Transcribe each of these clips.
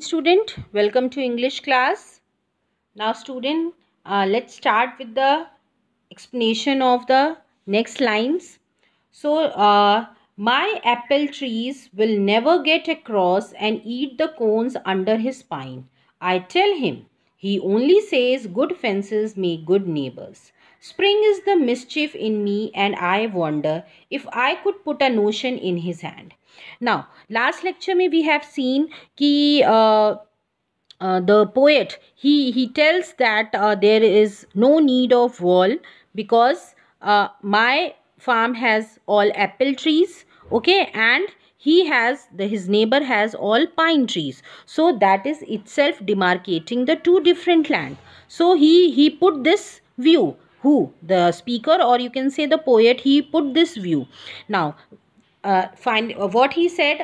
student welcome to english class. Now student uh, let's start with the explanation of the next lines. So uh, my apple trees will never get across and eat the cones under his pine i tell him he only says good fences make good neighbors spring is the mischief in me and i wonder if i could put a notion in his hand. Now last lecture may we have seen ki uh, uh, the poet he he tells that uh, there is no need of wall because uh, my farm has all apple trees okay and he has the his neighbor has all pine trees. So that is itself demarcating the two different land. So he he put this view who? The speaker or you can say the poet, he put this view. Now find what he said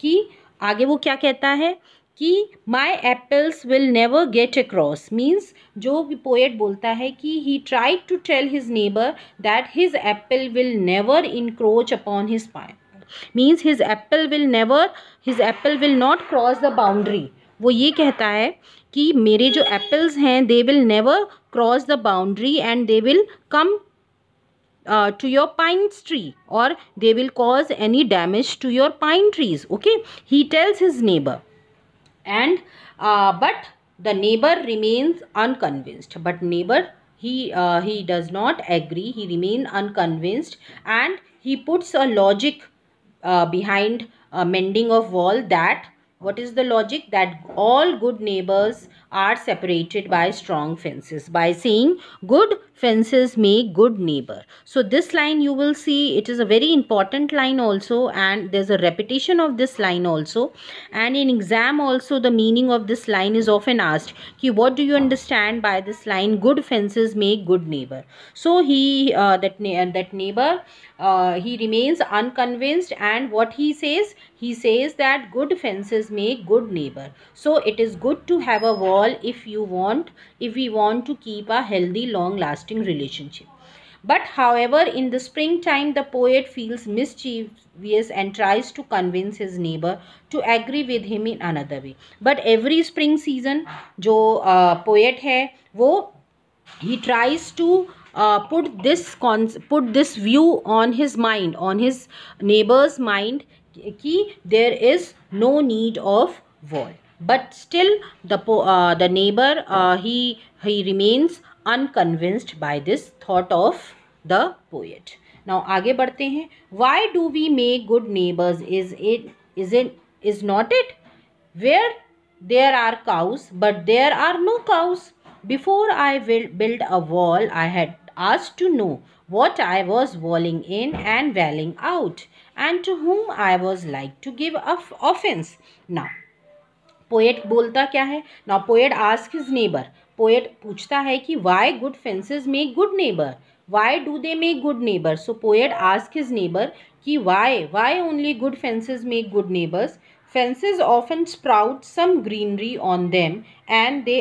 कि आगे वो क्या कहता है? कि my apples will never get across means जो poet बोलता है कि he try to tell his neighbour that his apple will never encroach upon his pine means his apple will never his apple will not cross the boundary वो ये कहता है कि मेरे जो एप्पल्स हैं they will never cross the boundary and they will come uh, to your pine tree or they will cause any damage to your pine trees okay he tells his neighbor and uh, but the neighbor remains unconvinced but neighbor he uh, he does not agree he remains unconvinced and he puts a logic uh, behind mending of wall that what is the logic? That all good neighbors are separated by strong fences. By saying good fences make good neighbor. So this line you will see it is a very important line also and there's a repetition of this line also. And in exam also the meaning of this line is often asked ki what do you understand by this line good fences make good neighbor? So he uh, that that neighbor uh, he remains unconvinced and what he says he says that good fences make good neighbor. So it is good to have a wall if you want if we want to keep a healthy long lasting relationship. But however in the springtime the poet feels mischievous and tries to convince his neighbor to agree with him in another way. But every spring season jo uh, poet hai wo he tries to uh, put this put this view on his mind on his neighbor's mind ki there is no need of wall but still the uh, the neighbor uh, he he remains unconvinced by this thought of the poet now आगे बढ़ते हैं why do we make good neighbors is it is it is not it where there are cows but there are no cows before I will build a wall I had asked to know what I was walling in and walling out and to whom I was like to give offense now poet बोलता क्या है ना poet ask his neighbour Poet पूछता है कि why good fences make good neighbour why do they make good neighbour so poet ask his neighbour कि why why only good fences make good neighbours fences and sprout some greenery on them and they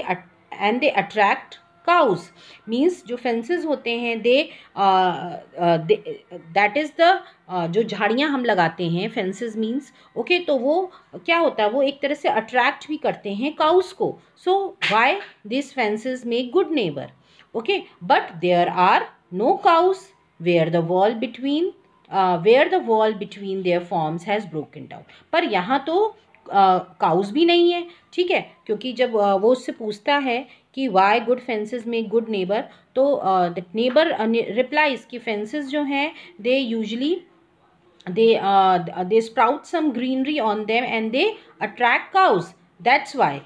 and they attract cows means जो fences होते हैं they that is the जो झाड़ियाँ हम लगाते हैं fences means okay तो वो क्या होता है वो एक तरह से अट्रैक्ट भी करते हैं काउस को। So why this fences make good neighbour okay but there are no cows where the wall between where the wall between their forms has broken down पर यहाँ तो काउस uh, भी नहीं है ठीक है? क्योंकि जब uh, वो उससे पूछता है कि why good fences make good neighbour तो नेबर रिप्लाइज कि फेंसेज जो हैं they usually they they sprout some greenery on them and they attract cows that's why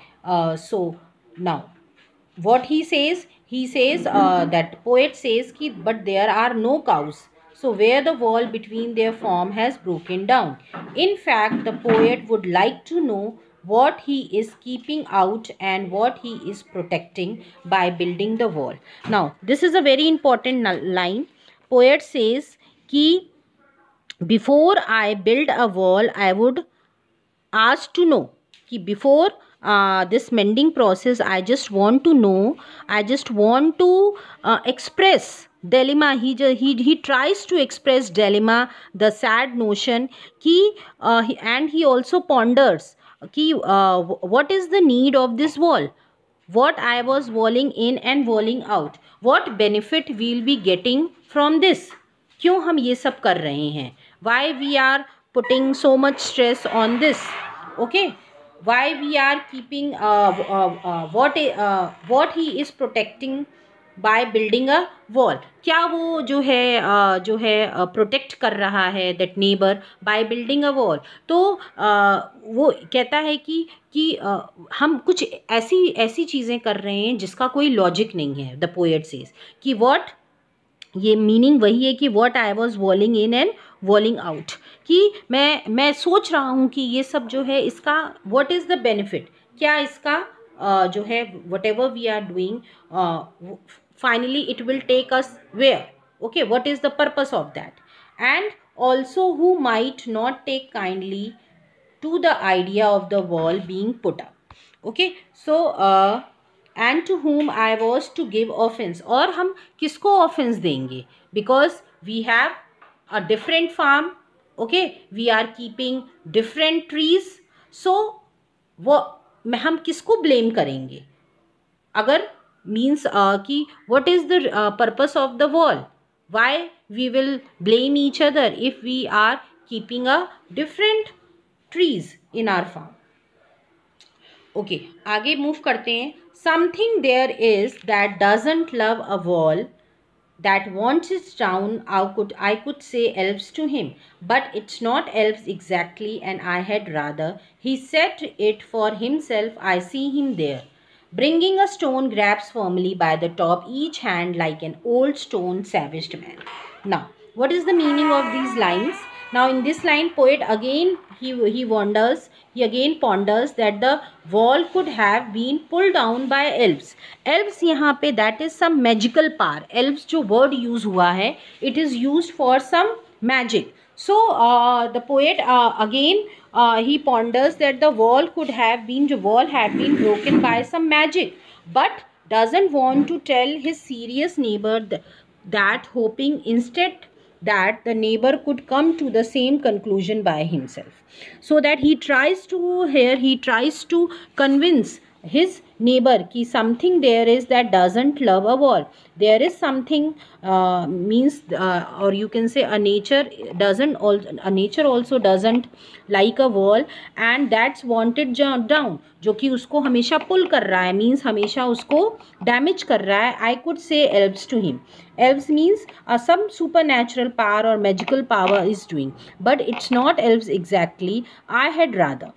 so now what he says he says that poet says कि but there are no cows so where the wall between their form has broken down in fact the poet would like to know what he is keeping out and what he is protecting by building the wall. Now, this is a very important line. Poet says ki before I build a wall, I would ask to know ki before uh, this mending process, I just want to know, I just want to uh, express dilemma he he he tries to express dilemma the sad notion ki uh, he, and he also ponders कि what is the need of this wall what I was walling in and walling out what benefit will be getting from this क्यों हम ये सब कर रहे हैं? Why we are putting so much stress on this okay why we are keeping what what he is protecting by building a wall क्या वो जो है जो है प्रोटेक्ट कर रहा है that neighbour by building a wall तो वो कहता है कि कि हम कुछ ऐसी ऐसी चीज़ें कर रहे हैं जिसका कोई लॉजिक नहीं है द पोएट सेज कि वॉट ये मीनिंग वही है कि what I was walling in and walling out कि मैं मैं सोच रहा हूँ कि ये सब जो है इसका वॉट इज़ द बेनिफिट क्या इसका uh, जो है whatever we are doing finally it will take us where okay what is the purpose of that and also who might not take kindly to the idea of the wall being put up okay so uh, and to whom I was to give offense और हम किसको offense देंगे because we have a different farm okay we are keeping different trees so वो हम किसको blame करेंगे अगर means uh, ki what is the uh, purpose of the wall why we will blame each other if we are keeping a different trees in our farm okay आगे move करते हैं something there is that doesn't love a wall that wants it down I could I could say elves to him but it's not elves exactly and I had rather he set it for himself I see him there Bringing a stone grabs firmly by the top each hand like an old stone savaged man. Now, what is the meaning of these lines? Now, in this line, poet again, he, he wonders, he again ponders that the wall could have been pulled down by elves. Elves यहाँ पे that is some magical power. Elves जो word use हुआ है, it is used for some magic. So, uh, the poet uh, again uh, he ponders that the wall could have been the wall had been broken by some magic but doesn't want to tell his serious neighbor th that hoping instead that the neighbor could come to the same conclusion by himself. So that he tries to here he tries to convince his neighbor ki something there is that doesn't love a wall there is something uh, means uh, or you can say a nature doesn't a nature also doesn't like a wall and that's wanted down जो कि उसको हमेशा पुल कर रहा है means हमेशा उसको damage कर रहा है I could say elves to him elves means uh, some supernatural power or magical power is doing but it's not elves exactly i had rather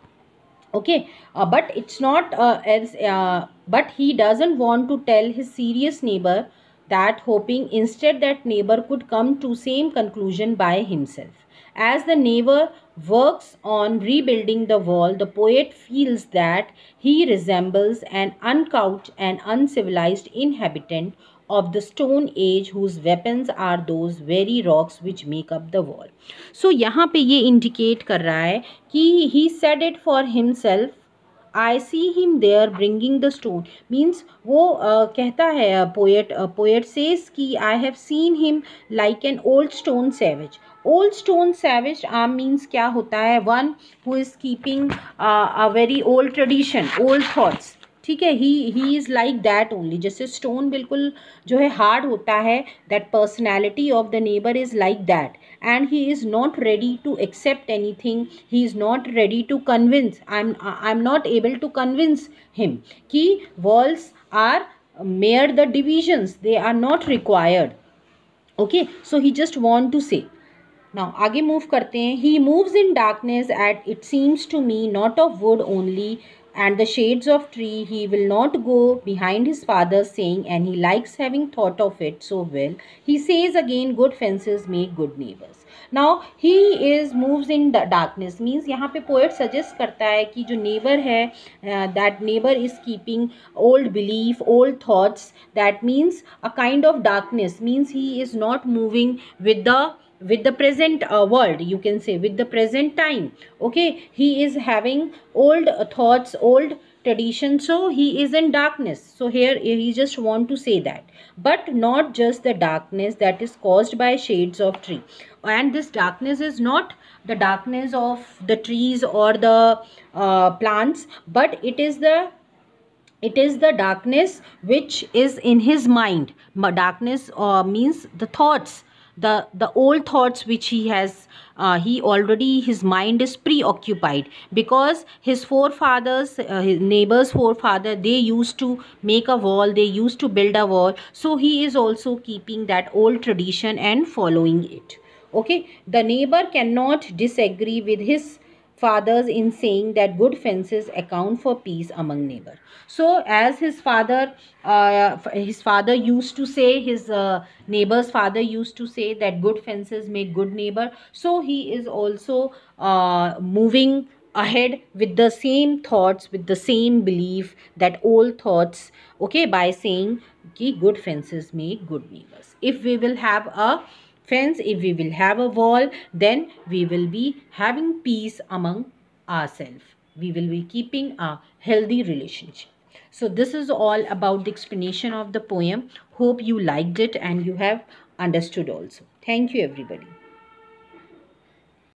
okay? Uh, but it's not uh, as uh, but he doesn't want to tell his serious neighbor that hoping instead that neighbor could come to same conclusion by himself. As the neighbor works on rebuilding the wall the poet feels that he resembles an uncouth and uncivilized inhabitant of the stone age whose weapons are those very rocks which make up the wall. So यहाँ पे ये indicate कर रहा है कि he said it for himself. I see him there bringing the stone means वो uh, कहता है पोएट पोएट सेज कि I have seen him like an old stone savage old stone savage arm means क्या होता है? One who is keeping a very old tradition old thoughts ठीक है he he is like that only जैसे stone बिल्कुल जो है hard होता है that personality of the neighbour is like that and he is not ready to accept any thing he is not ready to convince I am I am not able to convince him कि walls are mere the divisions they are not required okay so he just want to say now आगे move करते हैं. He moves in darkness at it seems to me not of wood only and the shades of tree he will not go behind his father saying and he likes having thought of it so well he says again good fences make good neighbors now he is moves in the darkness means यहाँ पे poet suggest करता है कि जो neighbor है uh, that neighbor is keeping old belief old thoughts that means a kind of darkness means he is not moving with the with the present uh, world you can say with the present time okay? He is having old uh, thoughts old tradition so he is in darkness. So here he just want to say that. But not just the darkness that is caused by shades of tree. And this darkness is not the darkness of the trees or the uh, plants but it is the it is the darkness which is in his mind. Darkness uh, means the thoughts the the old thoughts which he has uh, he already his mind is preoccupied because his forefathers uh, his neighbors forefather they used to make a wall they used to build a wall. So he is also keeping that old tradition and following it. Okay? The neighbor cannot disagree with his fathers in saying that good fences account for peace among neighbor. So as his father uh, his father used to say his uh, neighbor's father used to say that good fences make good neighbor. So he is also uh, moving ahead with the same thoughts with the same belief that old thoughts okay by saying ki good fences make good neighbors. If we will have a fence if we will have a wall then we will be having peace among ourselves. We will be keeping a healthy relationship. So this is all about the explanation of the poem. Hope you liked it and you have understood also. Thank you everybody